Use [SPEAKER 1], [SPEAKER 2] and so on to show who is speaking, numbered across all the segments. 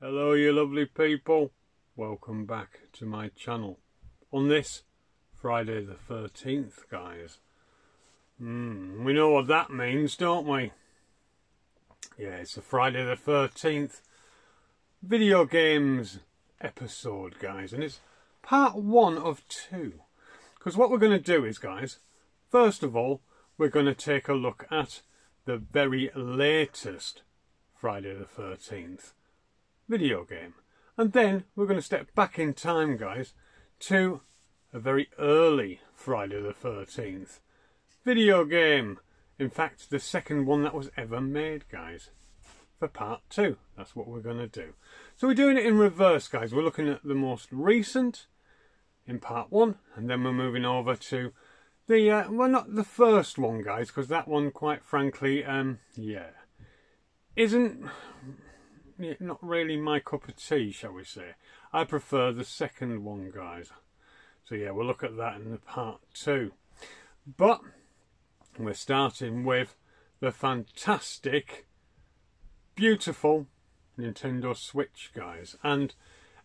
[SPEAKER 1] Hello, you lovely people. Welcome back to my channel. On this Friday the 13th, guys. Hmm, we know what that means, don't we? Yeah, it's a Friday the 13th video games episode, guys. And it's part one of two. Because what we're going to do is, guys, first of all, we're going to take a look at the very latest Friday the 13th video game. And then we're going to step back in time, guys, to a very early Friday the 13th video game. In fact, the second one that was ever made, guys, for part two. That's what we're going to do. So we're doing it in reverse, guys. We're looking at the most recent in part one, and then we're moving over to the, uh, well, not the first one, guys, because that one, quite frankly, um, yeah, isn't not really my cup of tea, shall we say. I prefer the second one, guys. So yeah, we'll look at that in the part two. But we're starting with the fantastic, beautiful Nintendo Switch, guys. And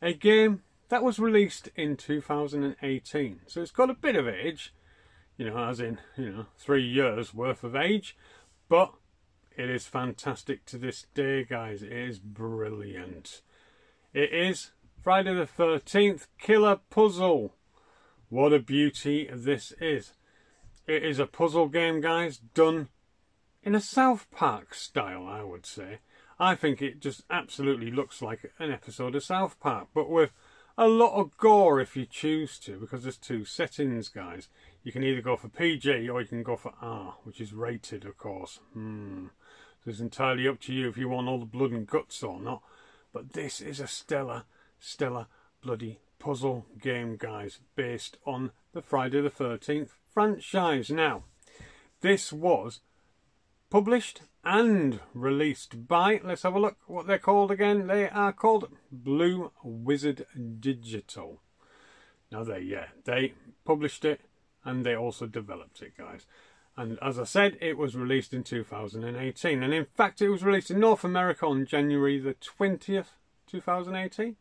[SPEAKER 1] a game that was released in 2018. So it's got a bit of age, you know, as in, you know, three years worth of age. But it is fantastic to this day, guys. It is brilliant. It is Friday the 13th Killer Puzzle. What a beauty this is. It is a puzzle game, guys, done in a South Park style, I would say. I think it just absolutely looks like an episode of South Park, but with a lot of gore if you choose to, because there's two settings, guys. You can either go for PG or you can go for R, which is rated, of course. Hmm. So it's entirely up to you if you want all the blood and guts or not. But this is a stellar, stellar bloody puzzle game, guys, based on the Friday the 13th franchise. Now, this was published and released by, let's have a look what they're called again. They are called Blue Wizard Digital. Now, they, yeah, they published it and they also developed it, guys. And as I said, it was released in 2018. And in fact, it was released in North America on January the 20th, 2018.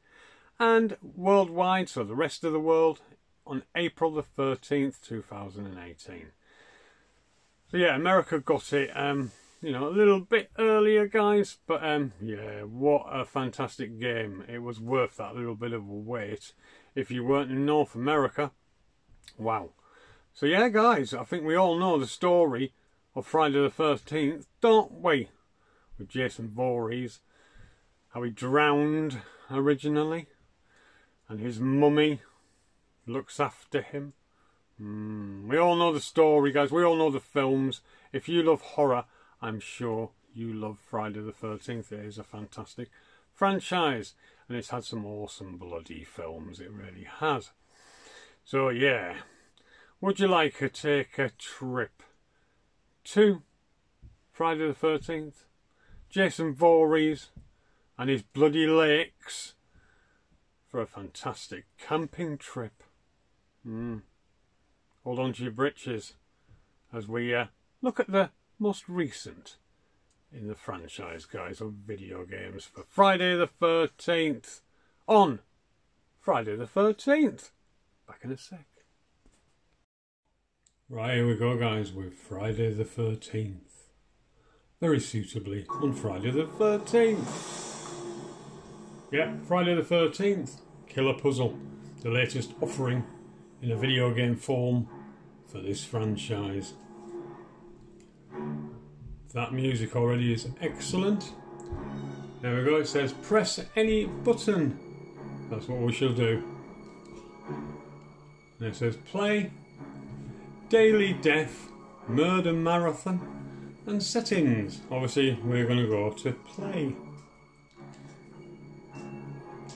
[SPEAKER 1] And worldwide, so the rest of the world, on April the 13th, 2018. So yeah, America got it, um, you know, a little bit earlier, guys. But um, yeah, what a fantastic game. It was worth that little bit of a wait. If you weren't in North America, wow. So yeah, guys, I think we all know the story of Friday the 13th, don't we? With Jason Voorhees, how he drowned originally, and his mummy looks after him. Mm, we all know the story, guys. We all know the films. If you love horror, I'm sure you love Friday the 13th. It is a fantastic franchise, and it's had some awesome bloody films. It really has. So yeah, would you like to take a trip to Friday the 13th? Jason Voorhees and his bloody lakes for a fantastic camping trip. Mm. Hold on to your britches as we uh, look at the most recent in the franchise, guys, of video games for Friday the 13th on Friday the 13th. Back in a sec. Right, here we go, guys, with Friday the 13th. Very suitably on Friday the 13th. Yeah, Friday the 13th. Killer Puzzle. The latest offering in a video game form for this franchise. That music already is excellent. There we go, it says press any button. That's what we shall do. And it says play, daily death, murder marathon, and settings. Obviously, we're going to go to play.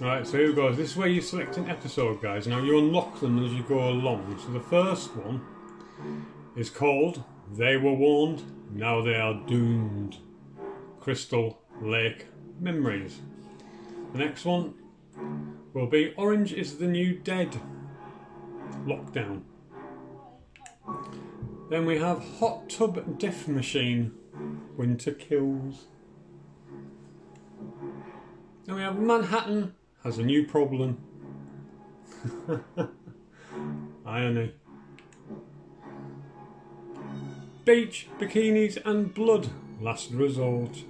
[SPEAKER 1] Right, so here goes. This is where you select an episode, guys. Now you unlock them as you go along. So the first one is called They Were Warned, Now They Are Doomed. Crystal Lake Memories. The next one will be Orange is the New Dead. Lockdown. Then we have Hot Tub Death Machine. Winter Kills. Then we have Manhattan has a new problem. Irony. Beach, bikinis, and blood. Last resort.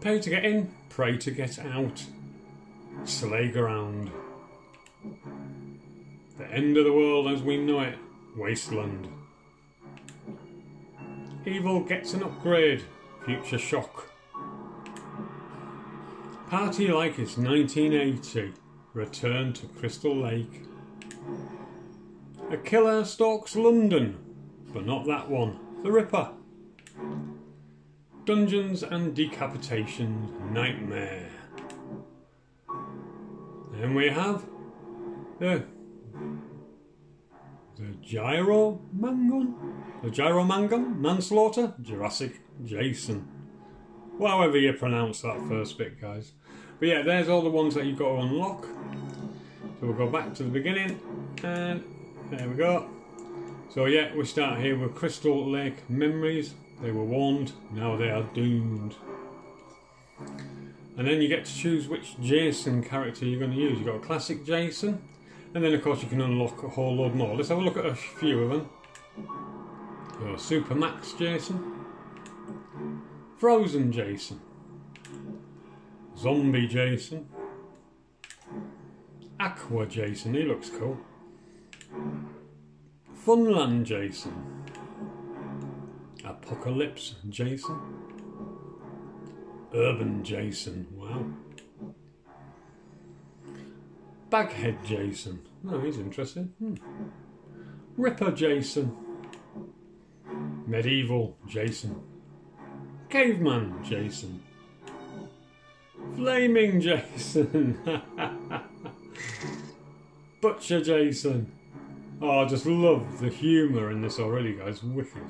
[SPEAKER 1] Pay to get in, pray to get out. Slay ground. The end of the world as we know it. Wasteland. Evil gets an upgrade. Future shock. Party like it's 1980. Return to Crystal Lake. A killer stalks London, but not that one. The Ripper. Dungeons and Decapitation Nightmare. And we have the the Gyro Mangon, the Gyro Mangon Manslaughter Jurassic Jason. Well, however you pronounce that first bit, guys. But yeah, there's all the ones that you've got to unlock. So we'll go back to the beginning, and there we go. So yeah, we start here with Crystal Lake Memories. They were warned, now they are doomed. And then you get to choose which Jason character you're going to use. You've got a classic Jason, and then of course you can unlock a whole load more. Let's have a look at a few of them. So Super Max Jason, Frozen Jason, Zombie Jason, Aqua Jason, he looks cool. Funland Jason, Apocalypse Jason, Urban Jason, wow. Baghead Jason, oh, he's interesting. Hmm. Ripper Jason, Medieval Jason, Caveman Jason, Flaming Jason, Butcher Jason. Oh, I just love the humour in this already, guys. Wicked.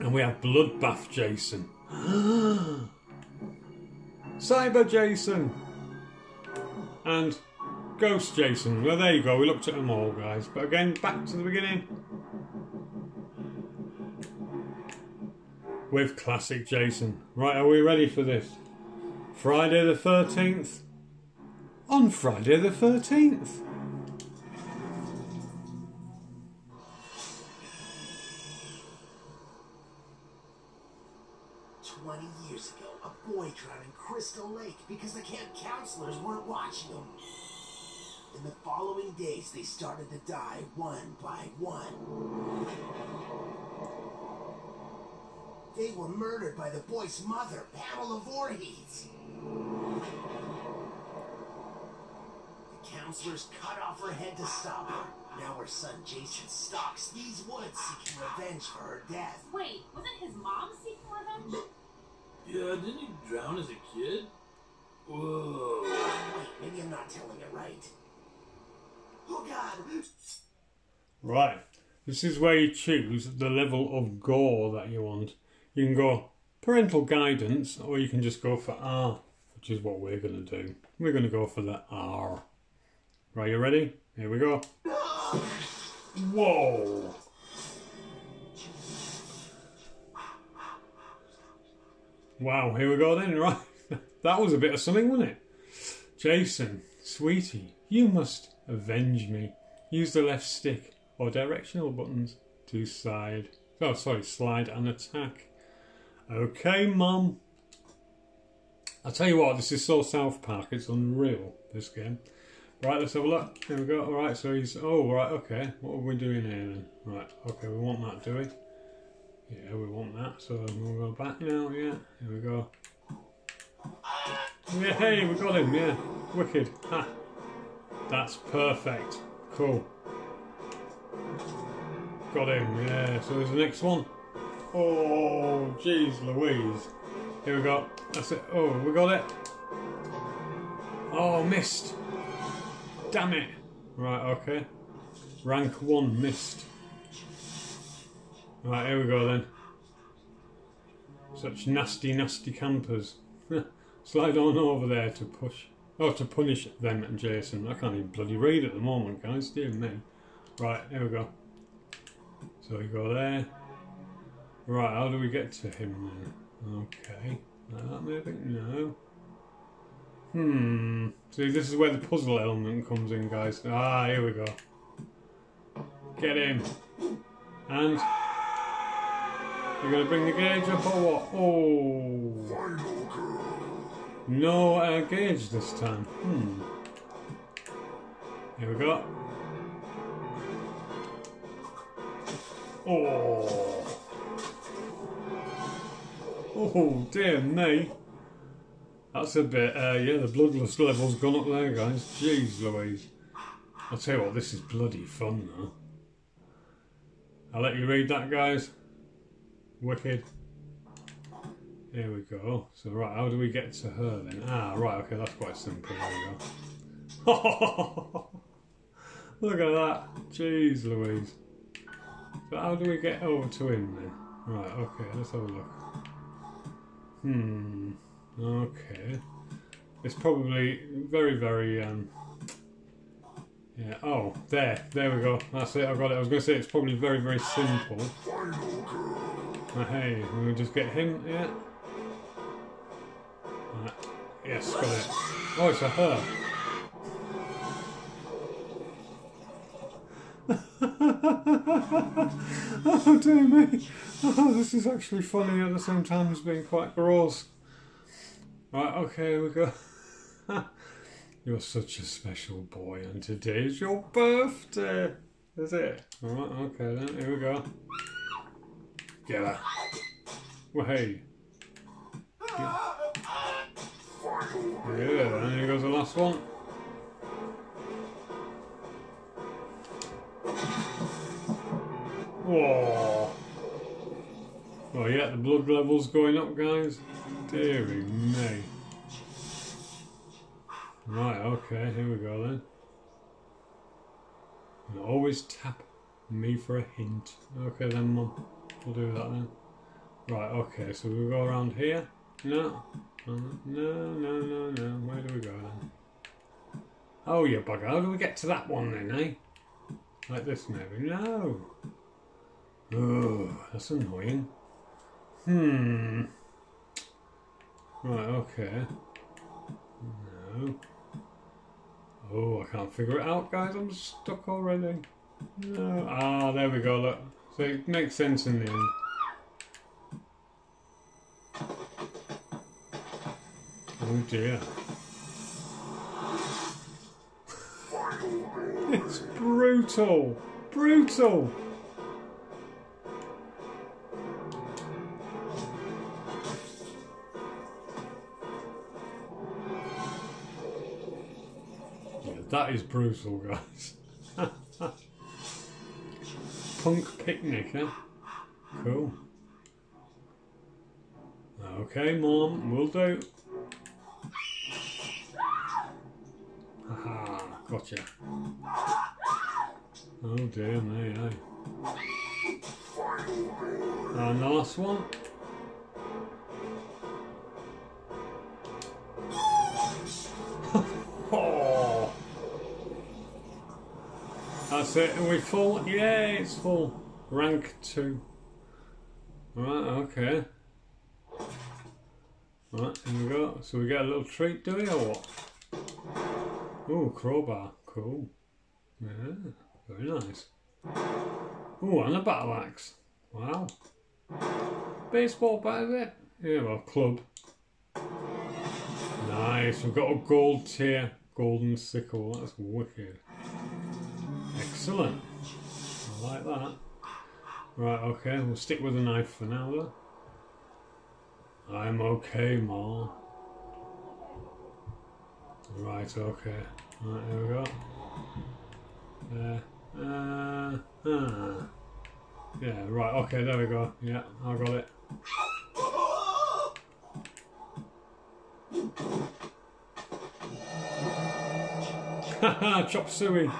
[SPEAKER 1] And we have Bloodbath Jason. Cyber Jason. And Ghost Jason. Well, there you go. We looked at them all, guys. But again, back to the beginning. With classic Jason. Right, are we ready for this? Friday the 13th. On Friday the 13th.
[SPEAKER 2] Twenty years ago, a boy drowned in Crystal Lake because the camp counselors weren't watching him. In the following days, they started to die one by one. They were murdered by the boy's mother, Pamela Voorhees. The counselors cut off her head to stop her. Now her son Jason stalks these woods seeking revenge for her death.
[SPEAKER 3] Wait, wasn't his mom seeking revenge?
[SPEAKER 4] Yeah, didn't he drown as a kid? Whoa.
[SPEAKER 2] Wait, maybe I'm not telling it right. Oh!
[SPEAKER 1] Right. This is where you choose the level of gore that you want. You can go parental guidance, or you can just go for R, which is what we're going to do. We're going to go for the R. Right, you ready? Here we go. Whoa! Wow, here we go then, right? that was a bit of something, wasn't it? Jason, sweetie, you must avenge me. Use the left stick or directional buttons to slide. Oh, sorry, slide and attack. Okay, mum. I'll tell you what, this is so South Park, it's unreal, this game. Right, let's have a look. Here we go. Alright, so he's. Oh, right, okay. What are we doing here then? Right, okay, we want that, do we? Yeah, we want that. So we'll go back now, yeah. Here we go. Yeah, hey, we got him, yeah. Wicked. Ha. That's perfect. Cool. Got him, yeah. So there's the next one. Oh, jeez Louise. Here we go. That's it. Oh, we got it. Oh, missed. Damn it. Right, okay. Rank 1 missed. Right, here we go then. Such nasty, nasty campers. Slide on over there to push. Oh, to punish them and Jason. I can't even bloody read at the moment, guys. Dear me. Right, here we go. So we go there. Right, how do we get to him then? Okay. That maybe? No. Hmm. See, this is where the puzzle element comes in, guys. Ah, here we go. Get him. And... You're going to bring the gauge up or what? Oh. No uh, gauge this time. Hmm. Here we go. Oh. Oh, dear me. That's a bit, uh, yeah, the bloodlust level's gone up there, guys. Jeez Louise. I'll tell you what, this is bloody fun, though. I'll let you read that, guys. Wicked. Here we go. So, right, how do we get to her then? Ah, right, okay, that's quite simple. There we go. Look at that. Jeez Louise. So, how do we get over to him then? Right, okay, let's have a look. Hmm. Okay. It's probably very, very, um, yeah, oh, there, there we go. That's it, I got it. I was going to say it's probably very, very simple. Hey, we'll just get him, yeah. Yes, got it. Oh, it's a her. oh dear me. Oh, this is actually funny at the same time as being quite gross. Right, okay, we go. You're such a special boy, and today is your birthday. Is it? Alright, okay then, here we go. Get her. Well, hey. Yeah, and here goes the last one. Whoa. Oh yeah, the blood level's going up, guys. Deary me. Right, okay, here we go then. And always tap me for a hint. Okay then, Mum. We'll do that then. Right, okay, so we'll go around here. No. No, no, no, no. Where do we go then? Oh, you bugger. How do we get to that one then, eh? Like this maybe? No. Oh, that's annoying. Hmm. Right, okay. No. Oh, I can't figure it out, guys. I'm stuck already. No. Ah, there we go, look. So it makes sense in the end. Oh dear. it's brutal! Brutal! Yeah, that is brutal, guys. Punk picnic, huh? Cool. Okay, Mom, we'll do. Haha, gotcha. Oh dear me, eh? And the last one. oh. That's it, and we full? Yeah, it's full. Rank 2. Right, okay. Right, here we go. So we get a little treat, do we, or what? Oh, crowbar. Cool. Yeah, very nice. Oh, and a battle axe. Wow. Baseball bat, is it? Yeah, well, club. Nice. We've got a gold tier. Golden sickle. That's wicked. Excellent. I like that. Right, okay. We'll stick with the knife for now, though. I'm okay, Ma. Right, okay. Right, here we go. Uh, uh, uh. Yeah, right, okay, there we go. Yeah, I got it. Chop suey.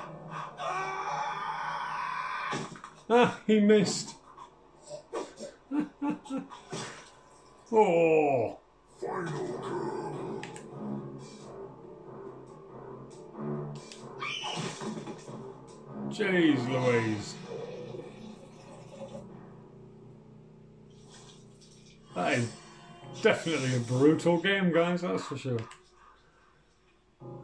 [SPEAKER 1] Ah, he missed. oh. Jeez Louise. That is definitely a brutal game, guys, that's for sure.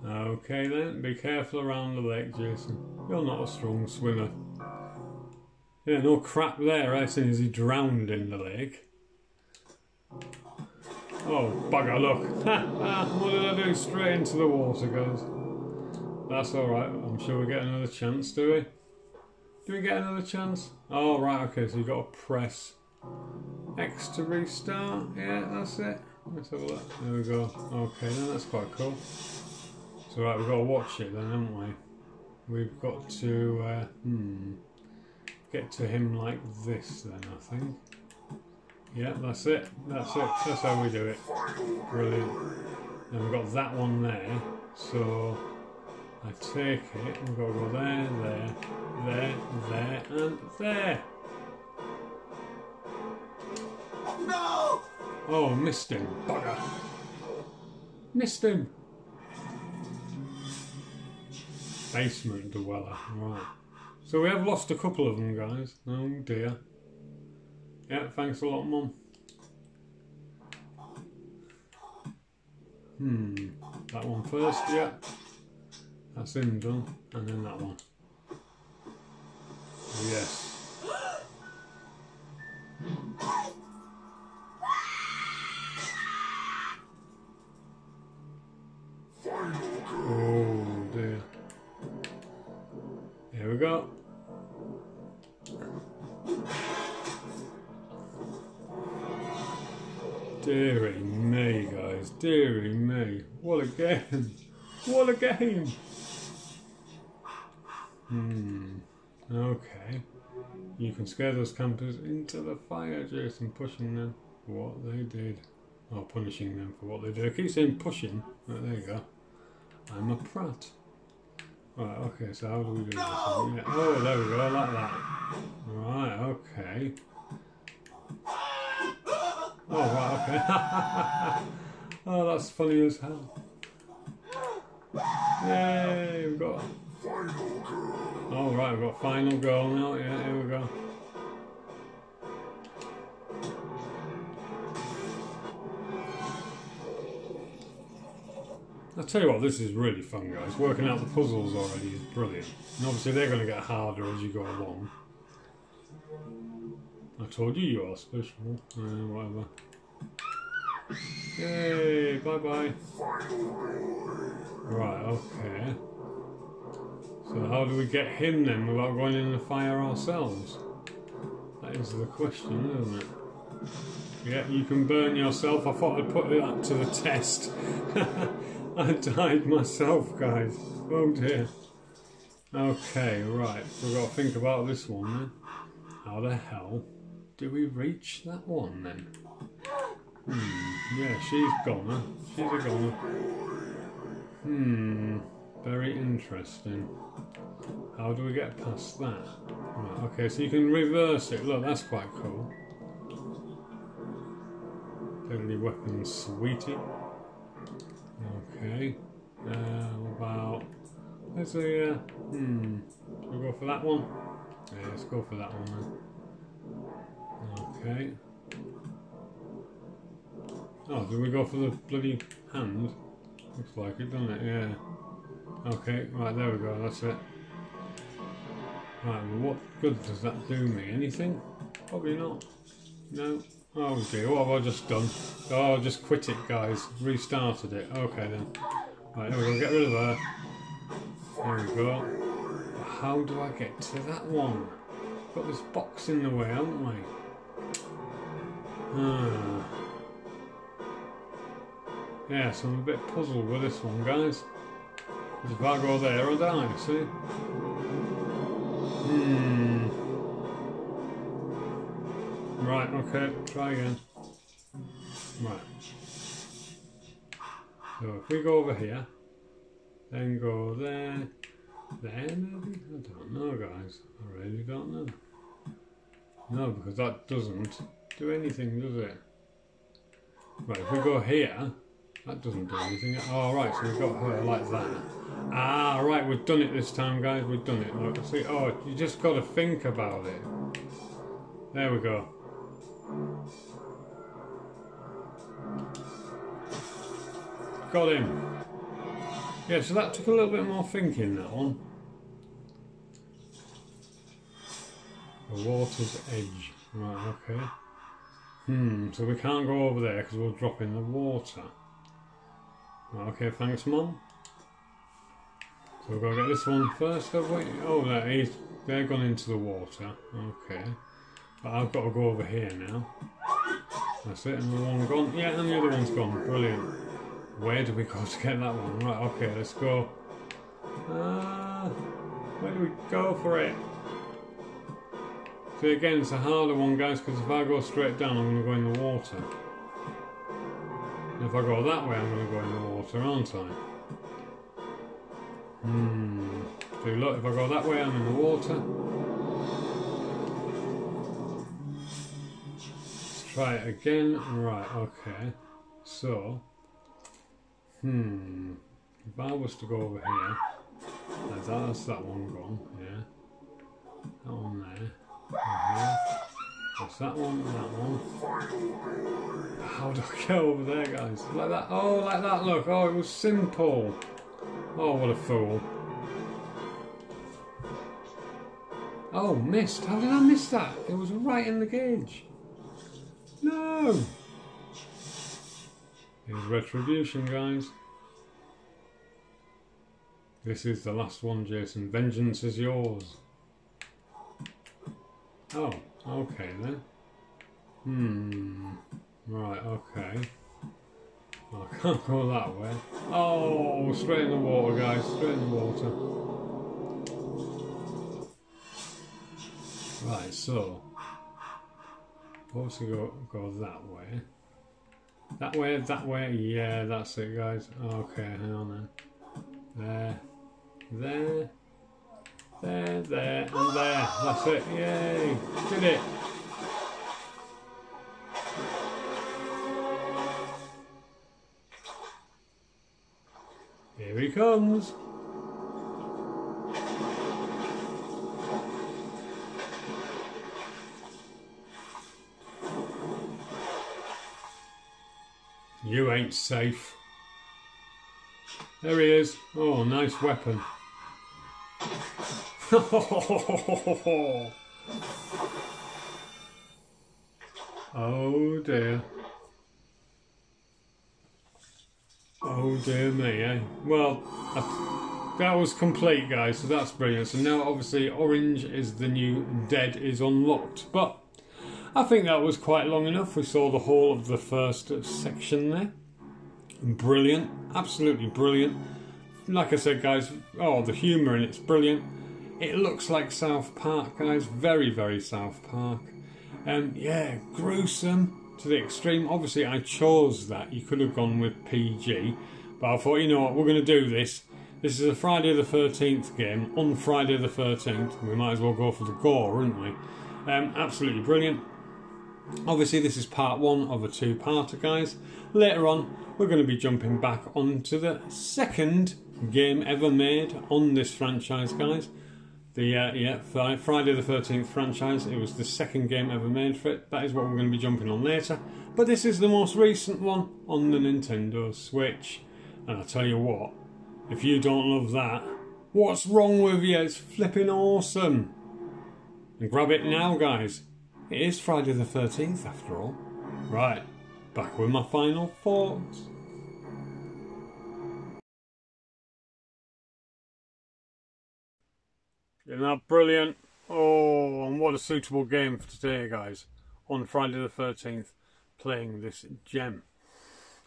[SPEAKER 1] Okay then, be careful around the lake, Jason. You're not a strong swimmer. Yeah, no crap there, I see as he drowned in the lake. Oh, bugger, look. what did I do? Straight into the water, guys. That's alright, I'm sure we get another chance, do we? Do we get another chance? Oh, right, okay, so you've got to press X to restart. Yeah, that's it. Let's have a look. There we go. Okay, then that's quite cool. So, right, we've got to watch it then, haven't we? We've got to, uh, hmm, get to him like this then, I think. Yeah, that's it. That's it. That's how we do it. Brilliant. And we've got that one there. So I take it. We've got to go there, there, there, there, and there.
[SPEAKER 2] No!
[SPEAKER 1] Oh, missed him. Bugger. Missed him. Basement dweller. Right. So we have lost a couple of them, guys. Oh dear. Yeah, thanks a lot, Mum. Hmm. That one first, yeah. That's him done. And then that one. Yes. Oh dear. Here we go. Deary me, guys. Deary me. What a game. What a game. Hmm. Okay. You can scare those campers into the fire, Jason, pushing them for what they did. Or punishing them for what they did. I keep saying pushing. Right, there you go. I'm a prat. Right, okay, so how do we do this? Oh, yeah. Oh, there we go, like that. Right, okay. Oh, right, okay. oh, that's funny as hell. Yay, we've got. Oh, right, we've got final goal now. Yeah, here we go. I'll tell you what, this is really fun, guys. Working out the puzzles already is brilliant. And obviously, they're going to get harder as you go along. I told you you are special. Uh, whatever. Yay, bye bye. Right, okay. So, how do we get him then without going in the fire ourselves? That is the question, isn't it? Yeah, you can burn yourself. I thought I'd put that to the test. I died myself, guys. Oh dear. Okay, right. We've got to think about this one then. How the hell do we reach that one then? Hmm. Yeah, she's goner. She's a goner. Hmm. Very interesting. How do we get past that? Right, okay, so you can reverse it. Look, that's quite cool. Deadly weapons, sweetie. Okay. Uh, about. Let's see. Uh, hmm. We go for that one? Yeah, let's go for that one then. Okay. Oh, do we go for the bloody hand? Looks like it, doesn't it? Yeah. Okay, right, there we go, that's it. Right, well, what good does that do me? Anything? Probably not. No. Oh dear, what have I just done? Oh, I just quit it, guys. Restarted it. Okay then. Right, there we go, get rid of her. There we go. How do I get to that one? Got this box in the way, haven't we? Ah. Yeah, so I'm a bit puzzled with this one, guys. if I go there, I die, see? Hmm. Right, okay, try again. Right. So if we go over here, then go there, there maybe? I don't know, guys. I really don't know. No, because that doesn't do anything, does it? Right, if we go here, that doesn't do anything. Oh, right, so we've got her like that. Ah, right, we've done it this time, guys. We've done it. Look, see, oh, you just got to think about it. There we go. Got him. Yeah, so that took a little bit more thinking, that one. The water's edge. Right, okay. Hmm, so we can't go over there because we'll drop in the water. Right, okay, thanks, Mum. So we've got to get this one first, have we? Oh, there, he's, they're gone into the water. Okay. But I've got to go over here now. That's it, and the one gone. Yeah, and the other one's gone. Brilliant. Where do we go to get that one? Right, okay, let's go. Ah, where do we go for it? See, again, it's a harder one, guys, because if I go straight down, I'm going to go in the water. And if I go that way, I'm going to go in the water, aren't I? Hmm. So look, if I go that way, I'm in the water. Try it again. Right, okay. So, hmm. If I was to go over here, that's that one gone, yeah. That one there. Uh-huh. That's that one, that one. How do I get over there, guys? Like that. Oh, like that, look. Oh, it was simple. Oh, what a fool. Oh, missed. How did I miss that? It was right in the gauge. No. Here's retribution, guys. This is the last one, Jason. Vengeance is yours. Oh, okay then. Hmm. Right, okay. I can't go that way. Oh, straight in the water, guys. Straight in the water. Right, so. To go, go that way. That way, that way. Yeah, that's it, guys. Okay, hang on then. There. There. There, there, and there. That's it. Yay! Did it. Here he comes. Ain't safe. There he is. Oh, nice weapon. oh dear. Oh dear me, eh? Well, that was complete, guys, so that's brilliant. So now, obviously, orange is the new dead is unlocked. But I think that was quite long enough. We saw the whole of the first section there. Brilliant, absolutely brilliant. Like I said, guys, oh, the humour in it's brilliant. It looks like South Park, guys. Very, very South Park. And um, yeah, gruesome to the extreme. Obviously, I chose that. You could have gone with PG. But I thought, you know what, we're going to do this. This is a Friday the 13th game. On Friday the 13th, we might as well go for the gore, wouldn't we? Um, absolutely brilliant. Obviously, this is part one of a two parter, guys. Later on, we're going to be jumping back onto the second game ever made on this franchise, guys. The uh, yeah Friday the Thirteenth franchise. It was the second game ever made for it. That is what we're going to be jumping on later. But this is the most recent one on the Nintendo Switch. And I tell you what, if you don't love that, what's wrong with you? It's flipping awesome. And grab it now, guys. It is Friday the 13th, after all. Right, back with my final thoughts. Isn't that brilliant? Oh, and what a suitable game for today, guys. On Friday the 13th, playing this gem.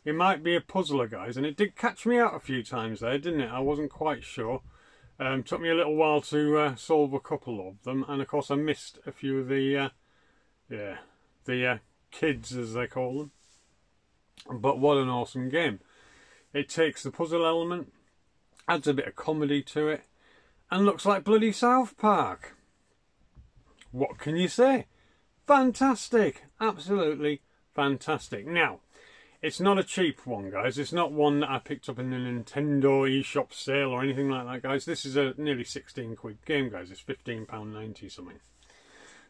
[SPEAKER 1] It might be a puzzler, guys, and it did catch me out a few times there, didn't it? I wasn't quite sure. Um, took me a little while to uh, solve a couple of them, and of course I missed a few of the, uh, yeah, the uh, kids as they call them. But what an awesome game! It takes the puzzle element, adds a bit of comedy to it, and looks like bloody South Park. What can you say? Fantastic! Absolutely fantastic. Now, it's not a cheap one, guys. It's not one that I picked up in the Nintendo eShop sale or anything like that, guys. This is a nearly 16 quid game, guys. It's £15.90 something.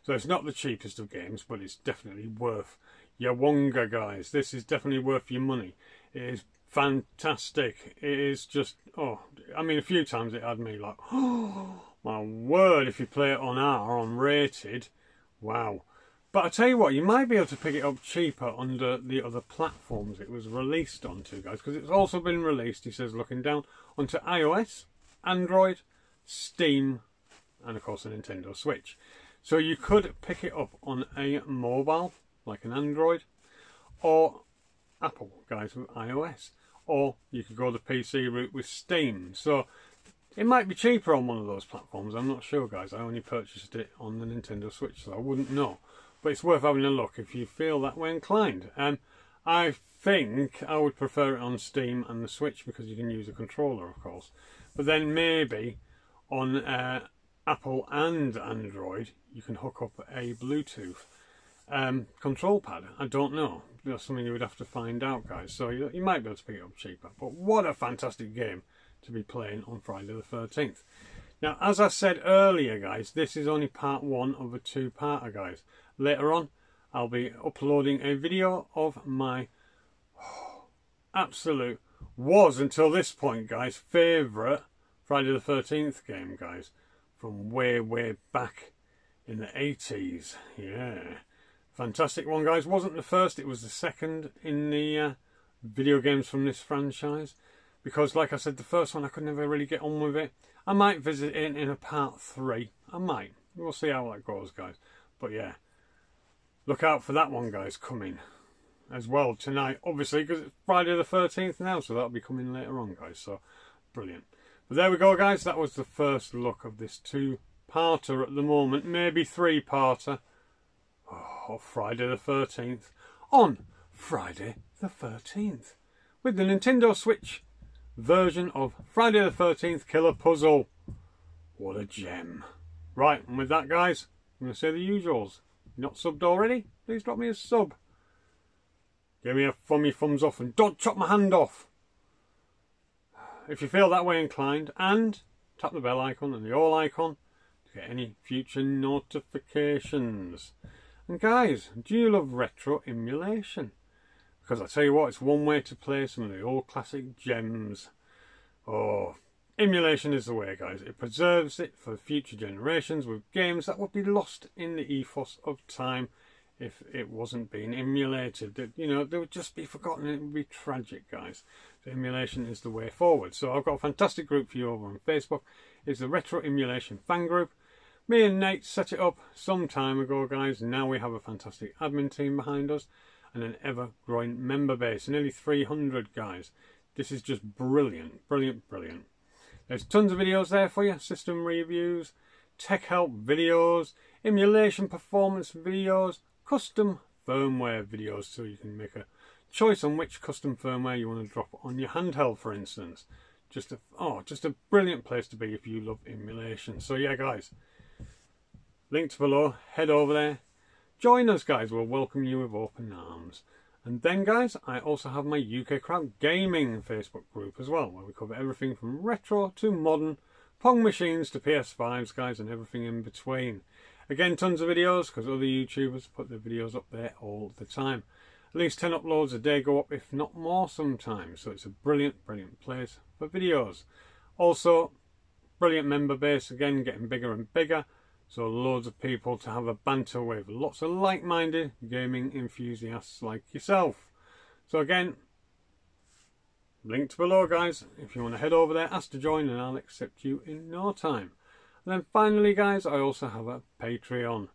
[SPEAKER 1] So it's not the cheapest of games, but it's definitely worth your wonga, guys. This is definitely worth your money. It is fantastic. It is just, oh, I mean, a few times it had me like, oh, my word, if you play it on R, on rated, wow. But I tell you what, you might be able to pick it up cheaper under the other platforms it was released onto, guys, because it's also been released, he says, looking down, onto iOS, Android, Steam, and of course the Nintendo Switch. So you could pick it up on a mobile, like an Android, or Apple, guys, with iOS. Or you could go the PC route with Steam. So it might be cheaper on one of those platforms. I'm not sure, guys. I only purchased it on the Nintendo Switch, so I wouldn't know but it's worth having a look if you feel that way inclined. Um, I think I would prefer it on Steam and the Switch because you can use a controller, of course. But then maybe on uh, Apple and Android, you can hook up a Bluetooth um, control pad. I don't know. That's something you would have to find out, guys. So you, you might be able to pick it up cheaper. But what a fantastic game to be playing on Friday the 13th. Now, as I said earlier, guys, this is only part one of a two-parter, guys. Later on, I'll be uploading a video of my absolute, was until this point, guys, favourite Friday the 13th game, guys, from way, way back in the 80s. Yeah. Fantastic one, guys. Wasn't the first, it was the second in the uh, video games from this franchise. Because, like I said, the first one I could never really get on with it. I might visit it in a part three. I might. We'll see how that goes, guys. But yeah, look out for that one, guys, coming as well tonight. Obviously, because it's Friday the 13th now, so that'll be coming later on, guys. So, brilliant. But there we go, guys. That was the first look of this two-parter at the moment. Maybe three-parter. Oh, Friday the 13th. On Friday the 13th. With the Nintendo Switch version of Friday the 13th Killer Puzzle. What a gem. Right, and with that, guys, I'm going to say the usuals not subbed already, please drop me a sub. Give me a thummy thumbs off and don't chop my hand off. If you feel that way inclined, and tap the bell icon and the all icon to get any future notifications. And guys, do you love retro emulation? Because I tell you what, it's one way to play some of the old classic gems. Oh, Emulation is the way, guys. It preserves it for future generations with games that would be lost in the ethos of time if it wasn't being emulated. You know, they would just be forgotten. It would be tragic, guys. So emulation is the way forward. So I've got a fantastic group for you over on Facebook. It's the Retro Emulation Fan Group. Me and Nate set it up some time ago, guys. Now we have a fantastic admin team behind us and an ever-growing member base. Nearly 300 guys. This is just brilliant, brilliant, brilliant. There's tons of videos there for you, system reviews, tech help videos, emulation performance videos, custom firmware videos so you can make a choice on which custom firmware you want to drop on your handheld for instance. Just a oh, just a brilliant place to be if you love emulation. So yeah guys, linked below, head over there. Join us guys, we'll welcome you with open arms. And then, guys, I also have my UK Kraut Gaming Facebook group as well, where we cover everything from retro to modern, Pong machines to PS5s, guys, and everything in between. Again, tons of videos because other YouTubers put their videos up there all the time. At least 10 uploads a day go up, if not more sometimes. So it's a brilliant, brilliant place for videos. Also, brilliant member base, again, getting bigger and bigger. So loads of people to have a banter with. Lots of like-minded gaming enthusiasts like yourself. So again, linked below guys. If you want to head over there, ask to join and I'll accept you in no time. And then finally guys, I also have a Patreon.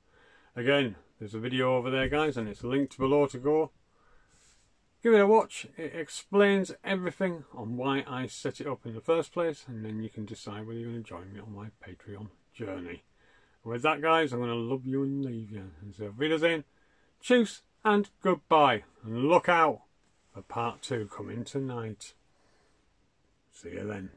[SPEAKER 1] Again, there's a video over there guys and it's linked below to go. Give it a watch. It explains everything on why I set it up in the first place and then you can decide whether you're going to join me on my Patreon journey. With that, guys, I'm going to love you and leave you. And so, Wiedersehen, choose, and goodbye. And look out for part two coming tonight. See you then.